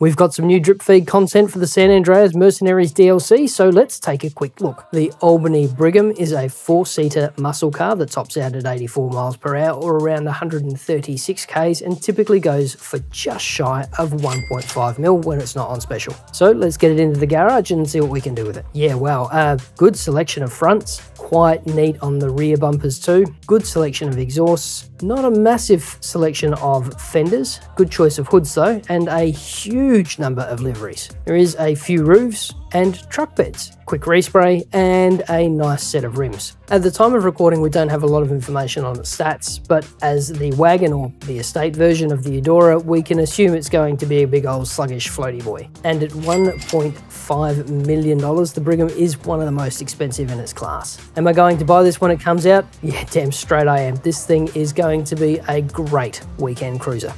We've got some new drip feed content for the San Andreas Mercenaries DLC, so let's take a quick look. The Albany Brigham is a four-seater muscle car that tops out at 84 miles per hour or around 136 k's and typically goes for just shy of 1.5 mil when it's not on special. So let's get it into the garage and see what we can do with it. Yeah, well, a uh, good selection of fronts, quite neat on the rear bumpers too. Good selection of exhausts, not a massive selection of fenders, good choice of hoods though, and a huge number of liveries. There is a few roofs, and truck beds, quick respray, and a nice set of rims. At the time of recording, we don't have a lot of information on its stats, but as the wagon or the estate version of the Eudora, we can assume it's going to be a big old sluggish floaty boy. And at $1.5 million, the Brigham is one of the most expensive in its class. Am I going to buy this when it comes out? Yeah, damn straight I am. This thing is going to be a great weekend cruiser.